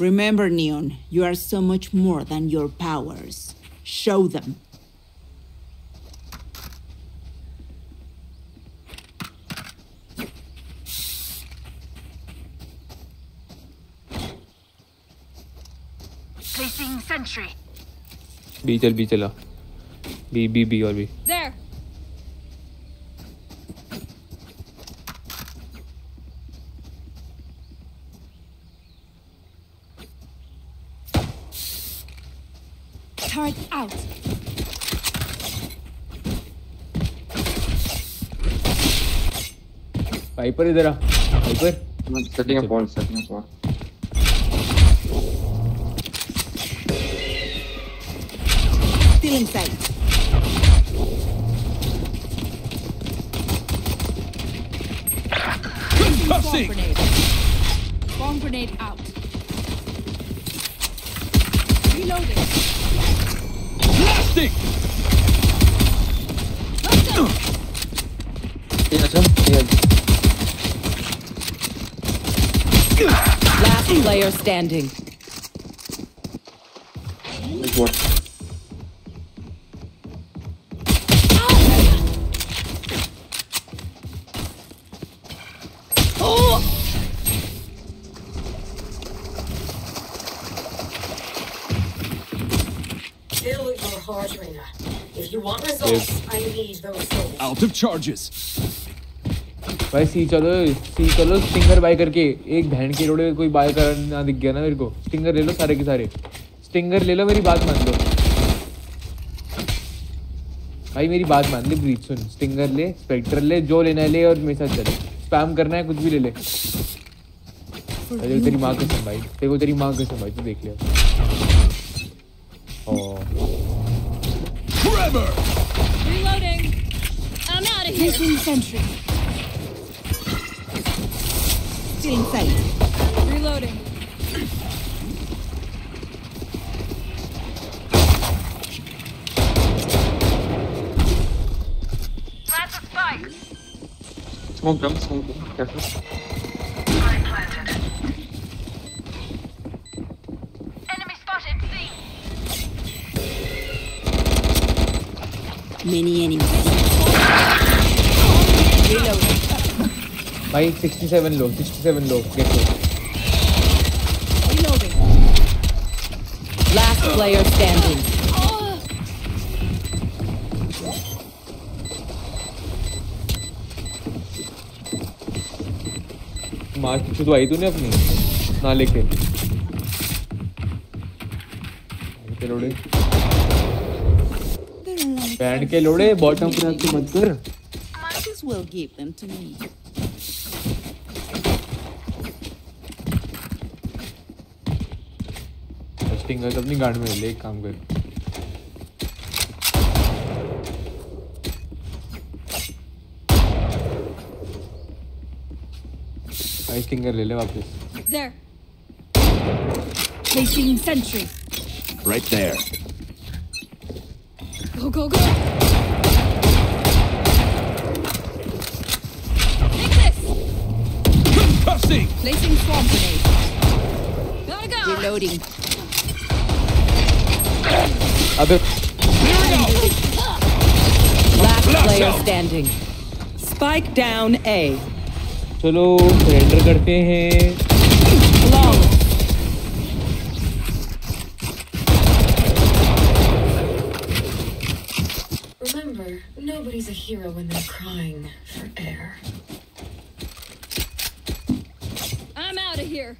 Remember, Neon, you are so much more than your powers. Show them. Placing sentry. B chal B chala. B B B or B. There. Wiper इधर आ wiper Setting a wall, setting a wall. Still inside. Bomb grenade. Bomb grenade out. Reloading. Blasting! Yeah, jump. Yeah. Last player standing. Like what? Kill your heart, If you want results, I need those souls. Out of charges. भाई सी चलो सी चलो stinger bye करके एक बहन के रोड़े कोई bye करना दिख गया ना मेरे को स्टिंगर ले लो सारे के सारे स्टिंगर ले लो मेरी बात मान लो भाई मेरी बात मान ले ब्रीच सुन स्टिंगर ले स्पेक्टर ले जो लेना है ले और मेरे साथ चल स्पैम करना है कुछ भी ले ले देखो तेरी माँ कसम भाई देखो तेरी माँ कसम भाई तू देख ले Forever! Reloading. I'm out of here. Placing sentry. Still inside. Reloading. Plant a spike. Smoke jump, smoke jump. Careful. Enemy spotted. C. Many enemies. भाई 67 लोग 67 लोग get last player standing mark तो आई तूने अपनी? ना लेके। लोड़े। बैंड के लोड़े बॉटम पर आके मत कर। स्टिंगर तो अपनी गार्ड में ले एक काम कर भाई स्टिंगर ले ले वापस There. Placing sentry. Right there. Go, go, go. Take this. Concussing! Placing swamp grenade. Gotta go. Reloading. अबे Clearing out! Last Blast player out. standing. Spike down A. चलो सरेंडर करते हैं Long. Remember, nobody's a hero when they're crying for air. I'm out of here.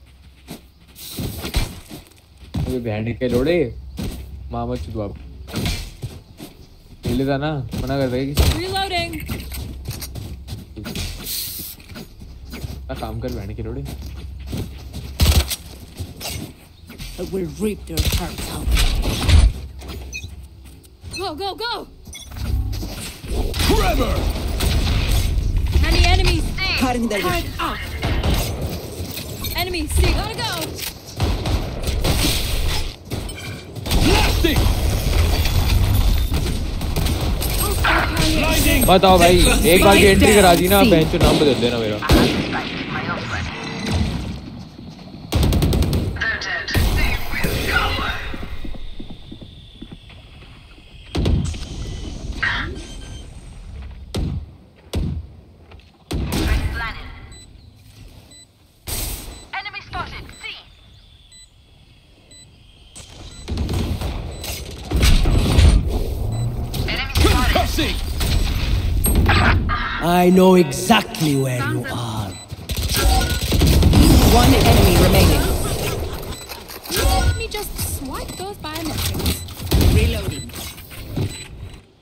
अबे बैंड के लोड़े Mama, मामा चुदवा मिलेगा ना मना कर देगा किसी रीलोडिंग काम कर बैठने की लोड़ी I will rip their hearts out. Go, go, go! Tremor! Any enemies? Cutting their Enemies. See, Enemy gotta go! बताओ भाई एक बार की एंट्री करा दी ना बेंच नाम बदल देना मेरा। I know exactly where you are. One enemy remaining. Let me just swipe those biometrics. Reloading.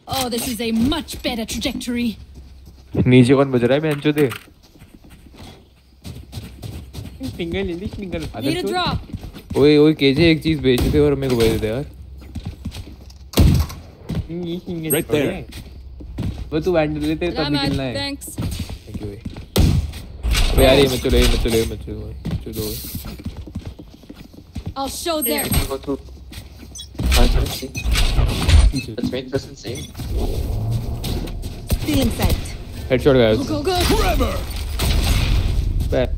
Oh, this is a much better trajectory. नीचे कौन बज रहा है बेंचो दे फिंगर ले ली फिंगर Need a drop. ओए ओए केजे एक चीज बेच दे और मेरे को भेज दे यार Right there. वो तू वैंडल ले तेरे तब Salamat, निकलना है thanks. थैंक यू भाई यार ये मत चलो ये मत चलो ये मत चलो चलो I'll show them. Go to. Five minutes. see. Let's make this insane. Still in sight. Headshot Go, guys go, go. Forever. Back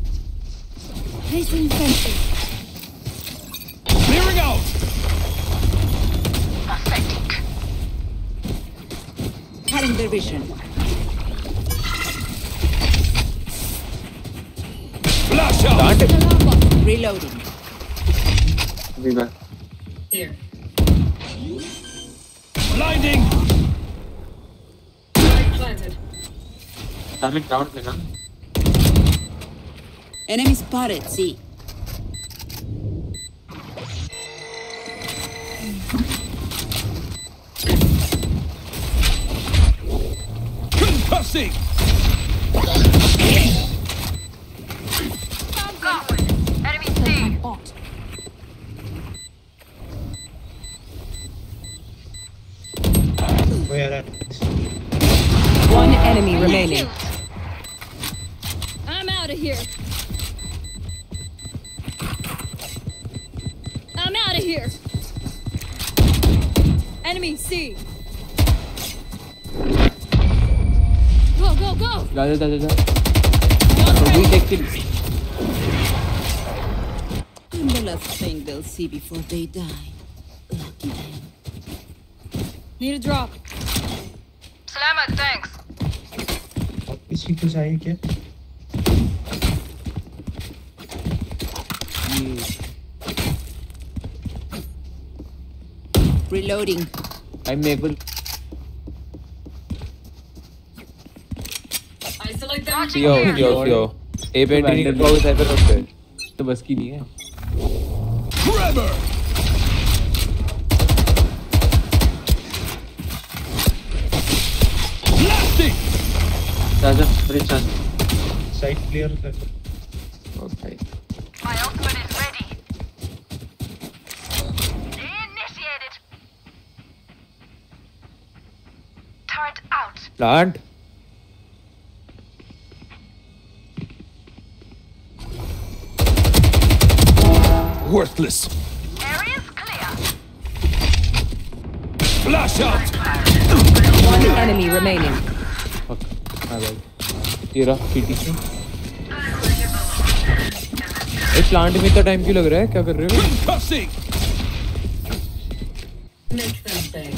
Placing fences. Clearing out. Cutting their vision. Flash out. Reloading. Be back. Here. Blinding. Spike planted. Damage down, Lina. Enemy spotted. See. Concussing. Bot. One enemy remaining. I'm out of here. I'm out of here. Enemy C. Go, go, go. जा जा जा जा Not we ready. take it I'm the last thing they'll see before they die. Lucky them. Need a drop. Salamat, thanks. किसी को चाहिए क्या Reloading. आई मेरे CO सीओ सीओ ए पे एंट्री नहीं कर पाओगे साइबर रोड पे तो बस की नहीं है Forever. Blasting. Charger. Recharge. Side clear कर Okay. My ultimate is ready. Initiated. Turret out. Plant Worthless. Area's clear. Flash out. One enemy remaining. Fuck हां भाई ये रहा सीटी ए प्लांट में इतना टाइम क्यों लग रहा है क्या कर रहे हो Concussing. Make them beg.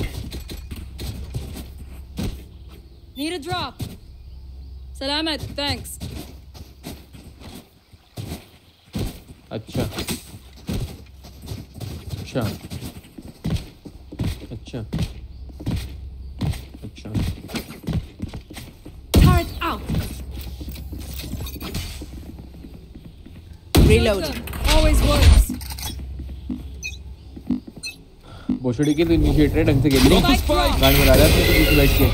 Need a drop. Salamat, thanks. अच्छा अच्छा अच्छा अच्छा Turret out. Reloading. Always works. भोसड़ी के तो इनिशिएटर ढंग से खेल ली Spike drop. गांड में डाला अपने तो बीच में बैठ के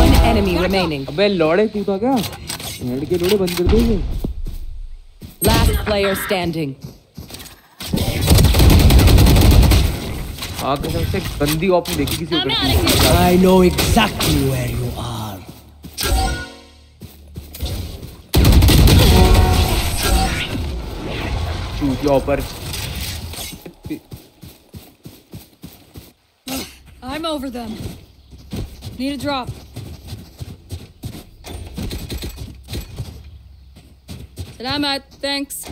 One enemy remaining. अबे लौड़े तू था क्या हेड के लोड़े बंद कर दो ये Last player standing. हाँ कसम से गंदी नहीं देखी किसी here. I know exactly where you are. चूतिया offer over them. Need a drop. Salamat, thanks.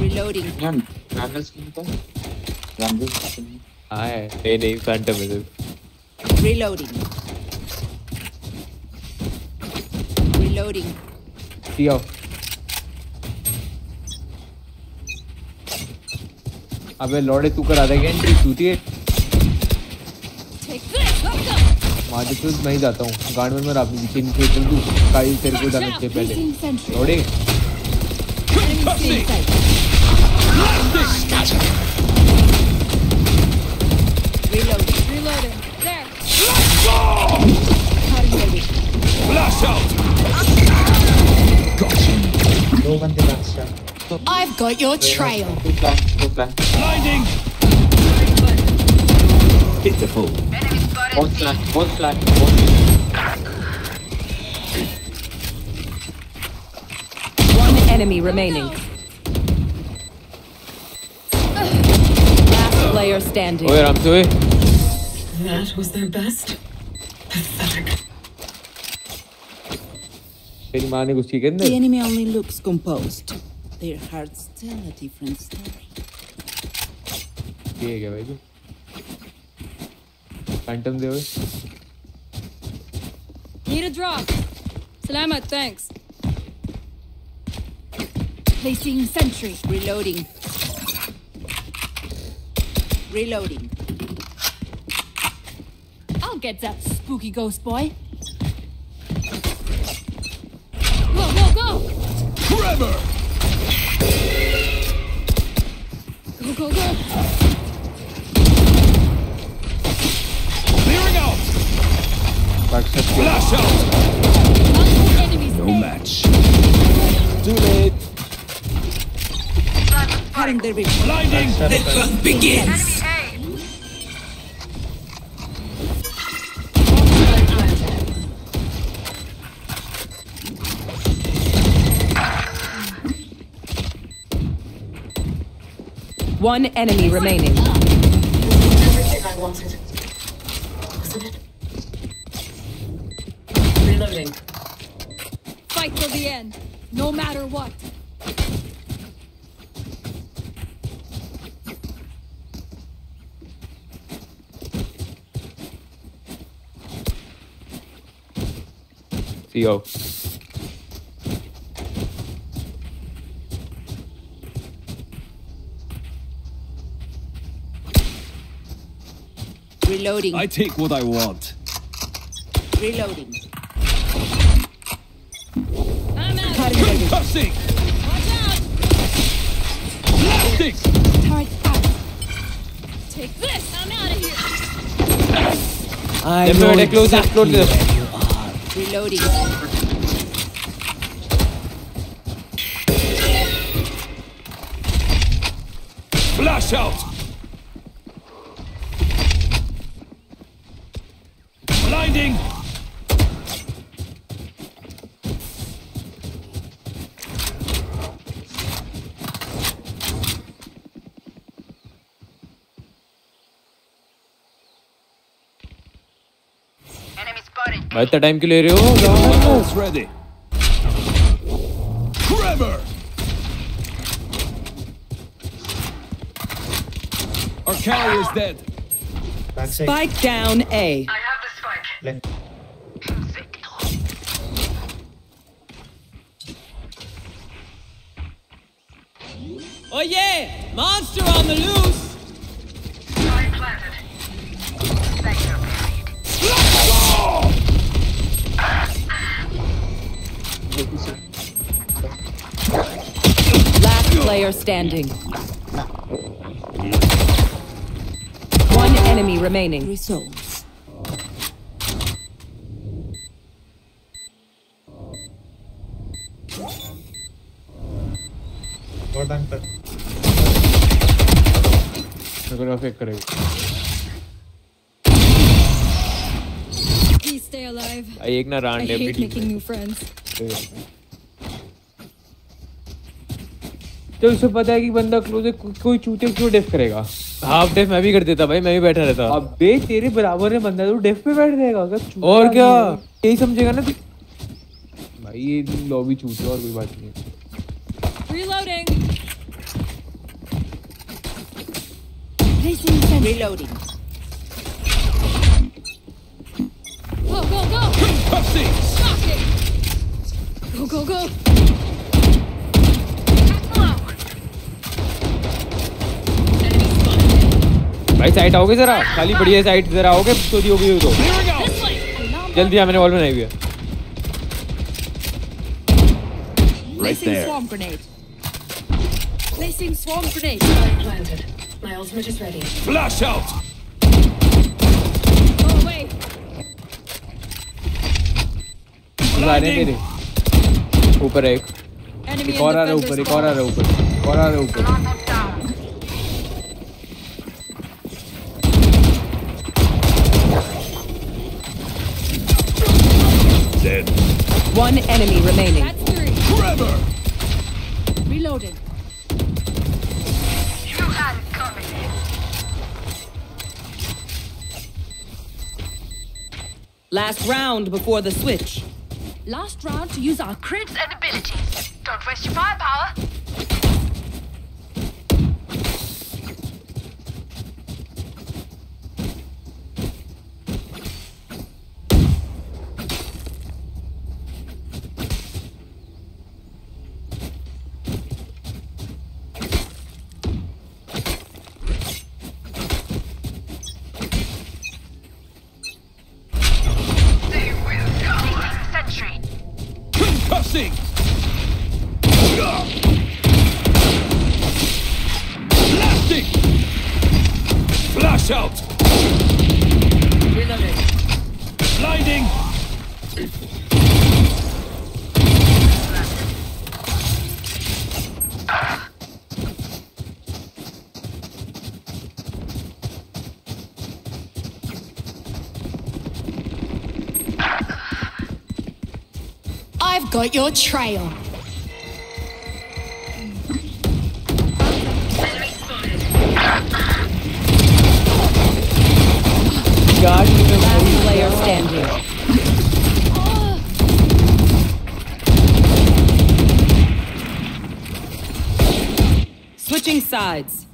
Reloading. Ma'am, Rambles kinta? Rambles kinta? Aye, hey, nahi, Phantom is it? Reloading. Reloading. See you. अबे लौड़े तू करा देगा entry चूतिए माजिपुर नहीं जाता हूँ। Garden में आपने नीचे नीचे चल दूँ। काई तेरे को जाना से पहले। लौड़े। Out! Got him! दो बंदे I've got your trail. Blinding! Pitiful. One slash, one slash, one. One enemy remaining. Last player standing. Wait, I'm doing. That was their best. Pathetic. The enemy only looks composed. Their hearts tell a different story. ठीक है भाई Phantom, दे Need a drop. Salamat, thanks. Placing sentry. Reloading. Reloading. I'll get that spooky ghost boy. Go, go, go! Tremor! go, go! Clearing out! Flash out! No match. Too late. Cutting their vision. Blinding! The hunt begins! One enemy remaining. Everything I wanted. Wasn't it? Reloading. Fight till the end, no matter what. See you. Reloading. I take what I want. Reloading. I'm out. Cutting. Concussing! Watch out! Blasting! Turret out. Take this. I'm out of here. I know side, close, exactly close this. where you are. Reloading. Flash out! Blinding! भाई इतना time क्यों ले रहे हो जाओ It's ready. Tremor! Our carrier is dead. Back side Spike down A. Left Oh yeah! Monster on the loose! player standing. One enemy remaining. Results. और bank पर मेरे को फेक करेगा Please stay alive. भाई एक ना I रांड है hate अपनी making new friends. तो उसे पता है कि बंदा क्लोज है को, कोई चूते क्यों डेफ करेगा हाफ़ डेफ मैं भी कर देता भाई मैं भी बैठा रहता अबे तेरे बराबर है बंदा तो डेफ पे बैठ जाएगा अगर और क्या यही समझेगा ना भाई ये लॉबी छूट है और कोई बात नहीं है Reloading. Reloading. Go, go, go. Go, go, go. भाई साइड आओगे जरा खाली बढ़िया साइड जरा आओगे चोरी हो गई हो तो. जल्दी आ मैंने वॉल बनाई हुई है Right Placing there. swarm grenade. Placing swarm grenade. Spike planted. My ultimate is ready. Flash out. Go away. आ रहे हैं तेरे ऊपर है एक और आ रहा है ऊपर एक और आ. रहा है ऊपर एक और आ रहा है ऊपर One enemy remaining. That's three. Tremor. Reloading. Last round before the switch. Last round to use our crits and abilities. Don't waste your firepower. I've got your trail. Last player standing. Switching sides.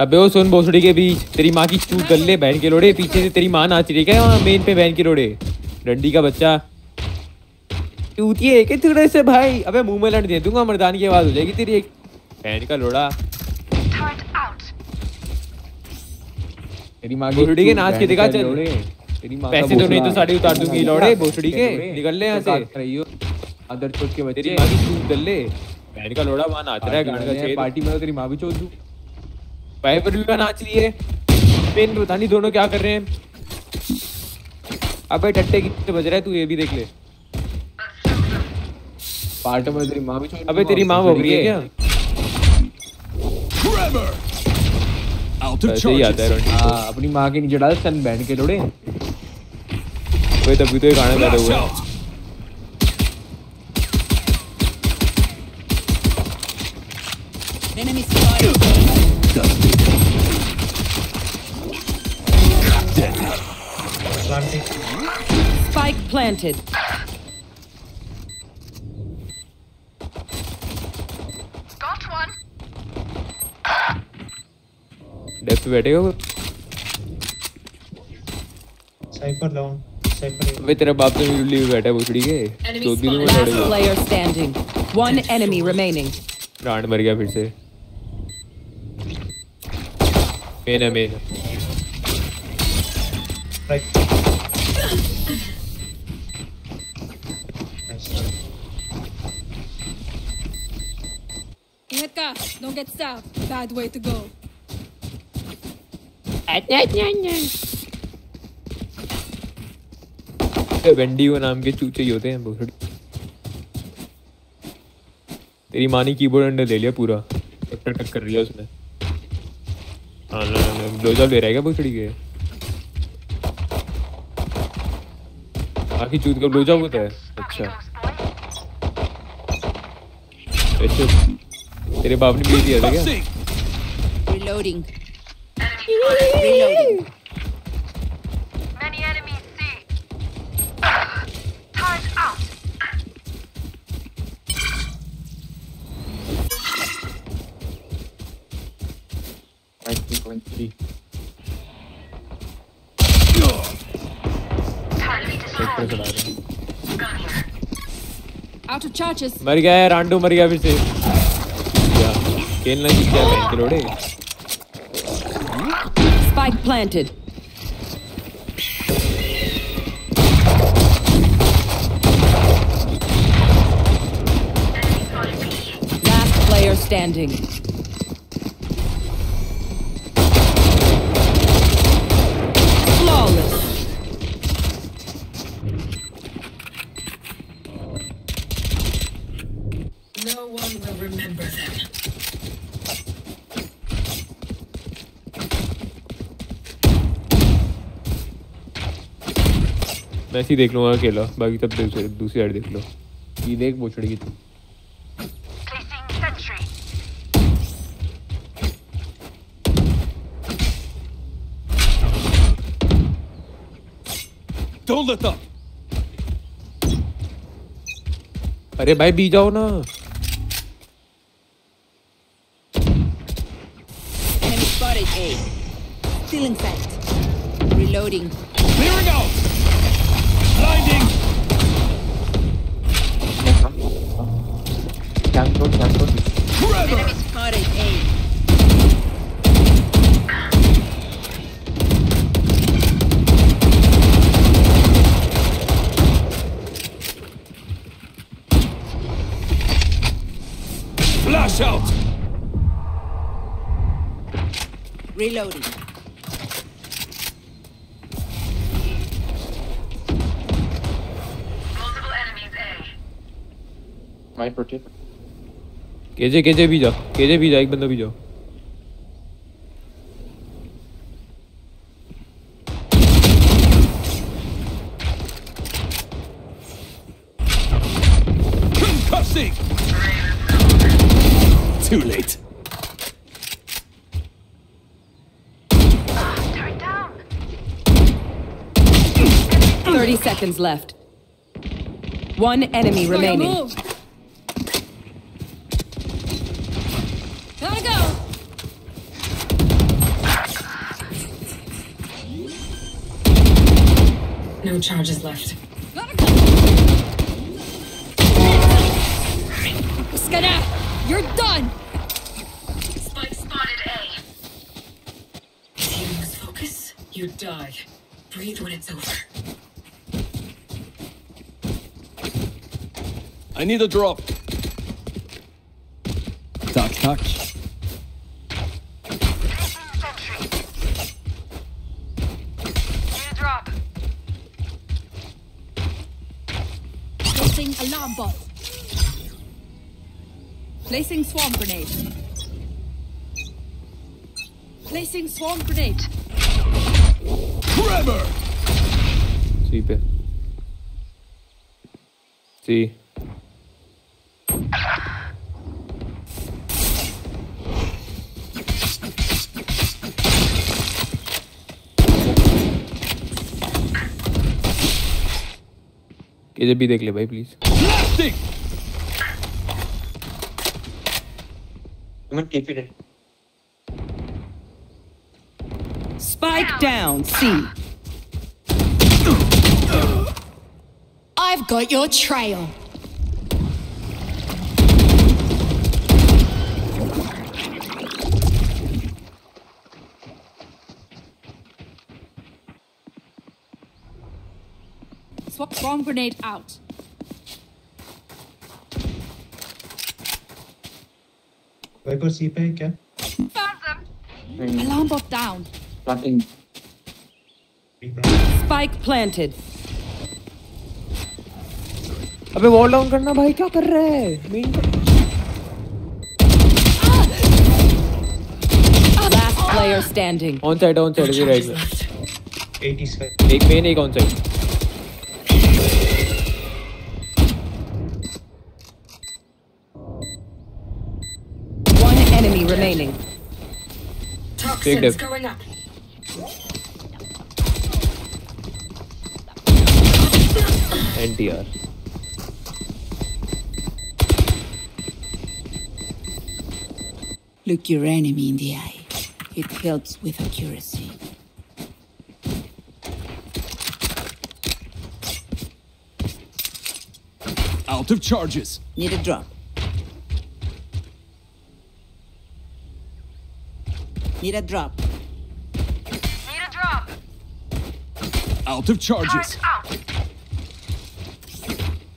अबे वो सुन भोसड़ी के बीच तेरी माँ की चूत कर ले बहन के लोड़े पीछे से तेरी माँ नाच रही है क्या वहाँ मेन पे बहन के लोड़े डंडी का बच्चा चूती है कि तुड़े से भाई? अबे मुँह में लड़ दे दूँगा मर्दान की आवाज़ हो जाएगी तेरी एक। बहन का लोड़ा. तेरी माँ भोसड़ी के नाच के दिखा चल। तेरी माँ पैसे तो नहीं तो। साड़ी उतार दूँगी लौड़े भोसड़ी के। निकल ले यहाँ से। काट रही हो। अदर चोट के तेरी बच्चे माँ की चूत कर ले। बहन का लोड़ा वहाँ नाच रहा है गाने का छेद पार्टी में तो तेरी माँ भी चोट दूँ। भाई पर भी नाच रही है। पेन पता नहीं दोनों क्या कर रहे हैं। अबे टट्टे कितने बज रहा है तू ये भी देख ले। पार्टी में तेरी माँ भी चोट अबे तेरी माँ भोग रही है क्या ऐसे ही आता है रोनी हाँ अपनी माँ के नीचे डाल सन बैंड के लोड़े कोई तभी तो ये गाना पैदा हुआ है. Spike planted. पे बैठे हो? साइफर डाउन भाई तेरा बाप तो यूली में बैठा है के। तो भी वन एनिमी रिमेनिंग मर गया फिर से। मेन है main Don't get stabbed. Bad way to go. Wendy वो नाम के चूचे ही होते हैं भोसड़ी तेरी माँ ने कीबोर्ड अंडर ले लिया पूरा। टक टक कर रही है उसमें हाँ ना ब्लोजॉब ले रहा है क्या भोसड़ी के? आखिर चूत का ब्लोजॉब होता है। अच्छा। अच्छा तेरे बाप ने भी दिया था क्या. Reloading. Reloading. Many enemies see. Time out. Right, 3.3. Out of charges. मर गया है रांडू मर गया फिर से खेलना ही क्या खेलोड़े Spike planted. Last player standing. मैं ही देख लूँगा अकेला बाकी तब दूसरी साइड देख लो। ये देख बोछड़ की। तू Don't अरे भाई बी जाओ ना। Reloading. Enemy spotted A. Flash out. Reloading. Multiple enemies A. Might rotate. KJ KJ भी जा केजे भी जा एक बंदा भी जाओ Concussing. Too late. Turret down. 30 seconds left. One enemy Gotta remaining. No charges left. Gotta go. Skedaddle. You're done. Spike spotted A. If you lose focus, you die. Breathe when it's over. I need a drop. Touch, touch. Placing swarm grenade. Placing swarm grenade. Tremor. सी पे सी KJ भी देख ले भाई please Blasting. I'm gonna keep it in. Spike down. C. I've got your trail. Swap bomb grenade out. Wiper सी पे है क्या Found them. Alarm bot down. Planting. Spike planted. अबे wall down करना भाई क्या कर रहा है main Last player standing. On side on side ये राइट में 85 एक मेन एक on side remaining. Toxins going up. NTR. Look your enemy in the eye. It helps with accuracy. Out of charges. Need a drop. Need a drop. Need a drop. Out of charges. Out.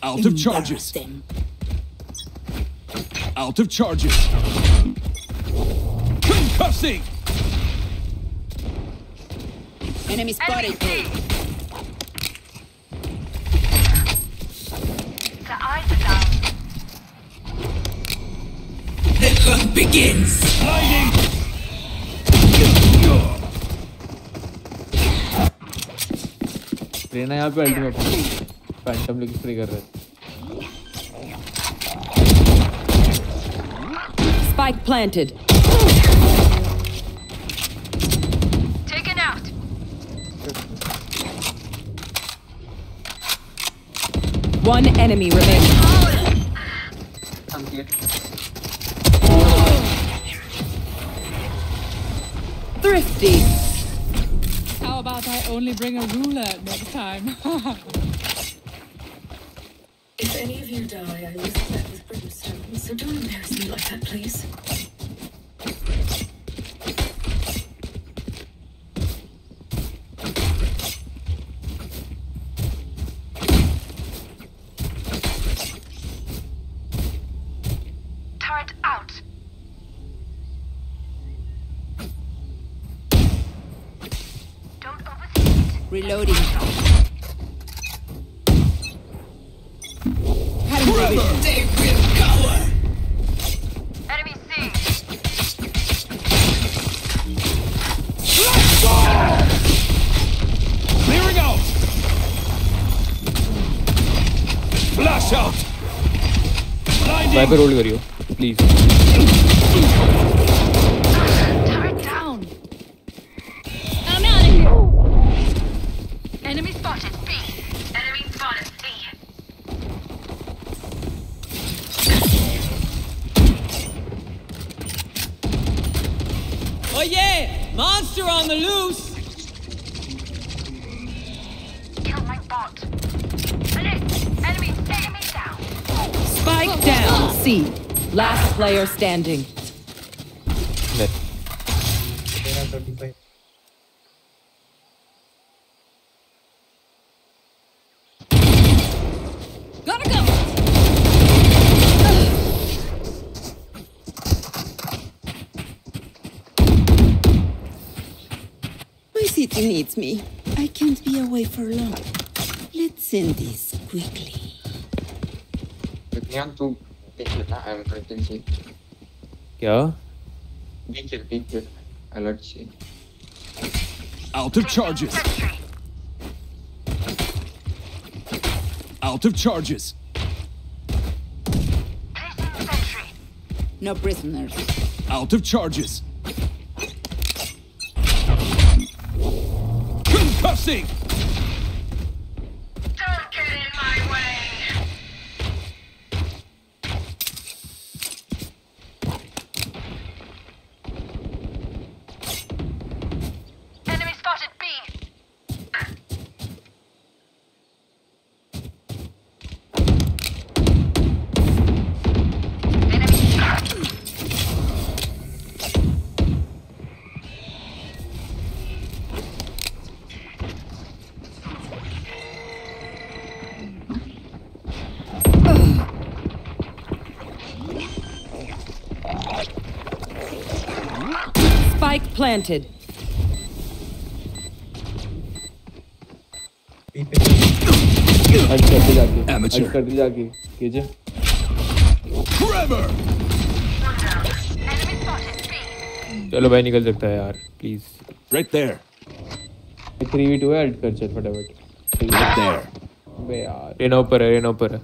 Out of charges. Them. Out of charges. Concussing. Enemy spotted. A. The eyes are down. The hunt begins. Blinding. रहना यहाँ पे ultimate Phantom लेके spray कर रहे हैं Spike planted. Taken out. One enemy remaining. I'm here. Thrifty. About I only bring a ruler next time? If any of you die, I lose that with brimstone, so don't embarrass me like that, please. Viper hold करियो please C. Last player standing. Gotta go! My city needs me. I can't be away for long. Let's end this quickly. With me on two. Big kill na. I'm curtain C. क्या Big kill, big kill. Alert C. Out of charges. Out of charges. Placing sentry. No prisoners. Out of charges. Concussing. planted. चलो भाई निकल सकता है यार please write there 3v2 है add कर चल फटाफट. ऊपर है ऊपर है.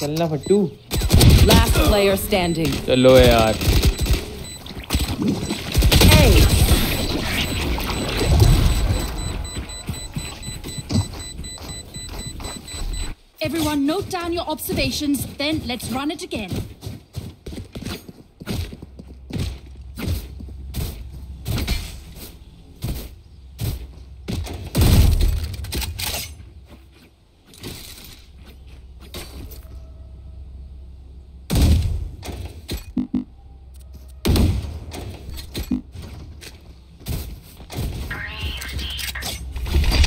चलना फट्टू. चलो यार. Everyone, note down your observations, then let's run it again.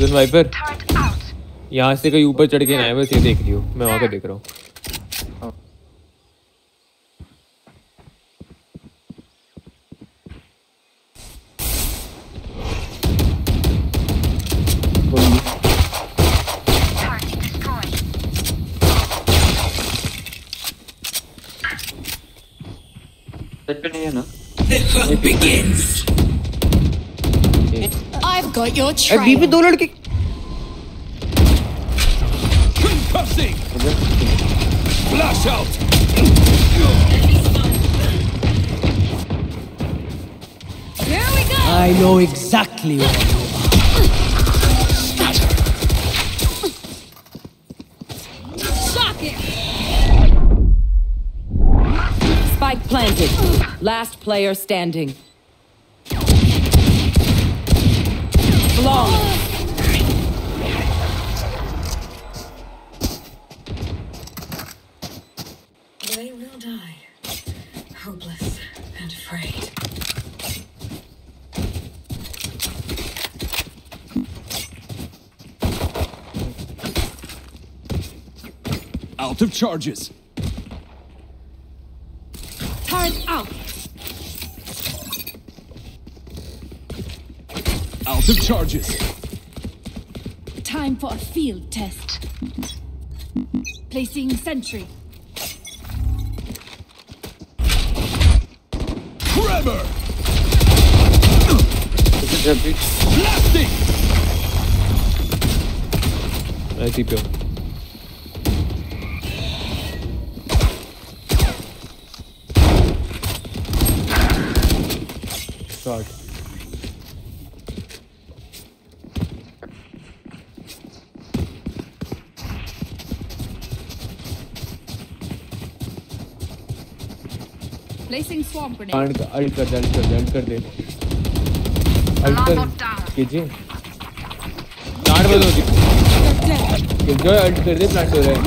Mission Viper यहाँ से कहीं ऊपर चढ़ के ना बस ये देख लियो। मैं वहाँ का देख रहा हूँ। Okay. I've got your trail. बीबी दो लड़के I know exactly what Shock it. Spike planted. Last player standing. Out of charges. Turret out. Out of charges. Time for a field test. Placing sentry. Tremor! Blasting! There you go. स्वाम पे alt कर alt कर alt कर alt कर दे। Alt कर। कीजिए। Plant बंद हो गई। जो अल्ट कर दे प्लांट हो रहा है।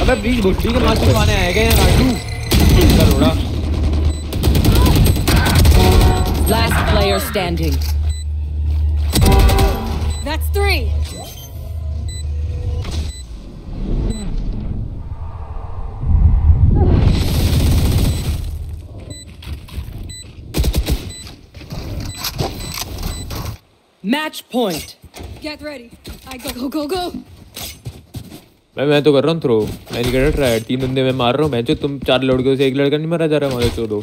अबे बीच गुड्डी के मास्टर वाले आए गए हैं राजू। कर उड़ा last player standing That's 3 Match point. Get ready. I go go go go. मैं मैं तो कर रहा हूँ थ्रो मैं नहीं कर रहा है तीन बंदे मैं मार रहा हूँ मैं जो तुम चार लड़कों से एक लड़का नहीं मारा जा रहा है मारे दो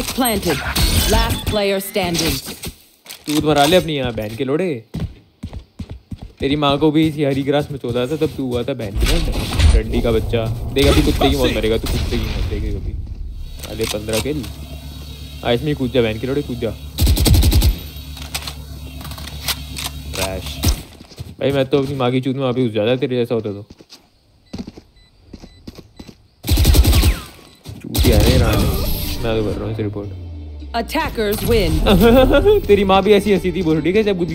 Spike planted. Last player standing. तू मरा ले अपनी यहाँ बहन के लोड़े। तेरी माँ को भी इसी हरी ग्रास में चौदह था, तब तू हुआ था बहन की ना डंडी का बच्चा। देख, अभी कुत्ते की मौत मरेगा, तू कुत्ते की मौत देखेगा अभी। अरे पंद्रह किल आ इसमें कूद जा बहन के लोड़े, कूद जा। क्रैश भाई, मैं तो अपनी माँ की चूत में अभी घुस जाता, तेरे जैसा होता तो। मैं आगे बढ़ रहा हूँ इस रिपोर्ट अटैकर्स विन तेरी माँ भी ऐसी हँसी थी बोल ठीक है जब गुद